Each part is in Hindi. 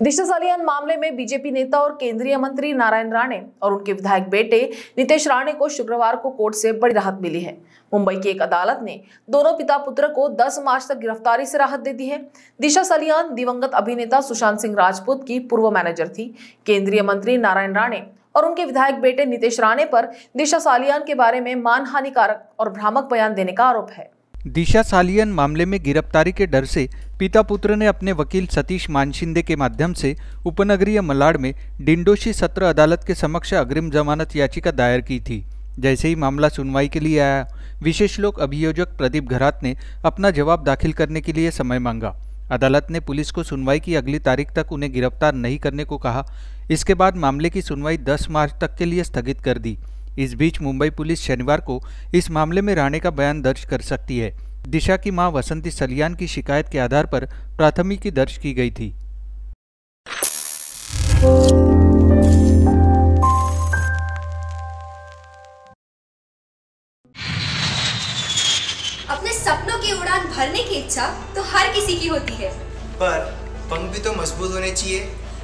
दिशा सालियान मामले में बीजेपी नेता और केंद्रीय मंत्री नारायण राणे और उनके विधायक बेटे नितेश राणे को शुक्रवार को कोर्ट से बड़ी राहत मिली है। मुंबई की एक अदालत ने दोनों पिता पुत्र को 10 मार्च तक गिरफ्तारी से राहत दे दी है। दिशा सलियान दिवंगत अभिनेता सुशांत सिंह राजपूत की पूर्व मैनेजर थी। केंद्रीय मंत्री नारायण राणे और उनके विधायक बेटे नितेश राणे पर दिशा सालियान के बारे में मानहानिकारक और भ्रामक बयान देने का आरोप है। दिशा सालियन मामले में गिरफ्तारी के डर से पिता पुत्र ने अपने वकील सतीश मानशिंदे के माध्यम से उपनगरीय मलाड में डिंडोशी सत्र अदालत के समक्ष अग्रिम जमानत याचिका दायर की थी। जैसे ही मामला सुनवाई के लिए आया, विशेष लोक अभियोजक प्रदीप घरात ने अपना जवाब दाखिल करने के लिए समय मांगा। अदालत ने पुलिस को सुनवाई की अगली तारीख तक उन्हें गिरफ़्तार नहीं करने को कहा। इसके बाद मामले की सुनवाई 10 मार्च तक के लिए स्थगित कर दी। इस बीच मुंबई पुलिस शनिवार को इस मामले में राणे का बयान दर्ज कर सकती है। दिशा की माँ वसंती सलियान की शिकायत के आधार पर प्राथमिकी दर्ज की गई थी। अपने सपनों की उड़ान भरने की इच्छा तो हर किसी की होती है। पर पंख भी तो मज़बूत होने चाहिए।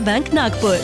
bank Nagpur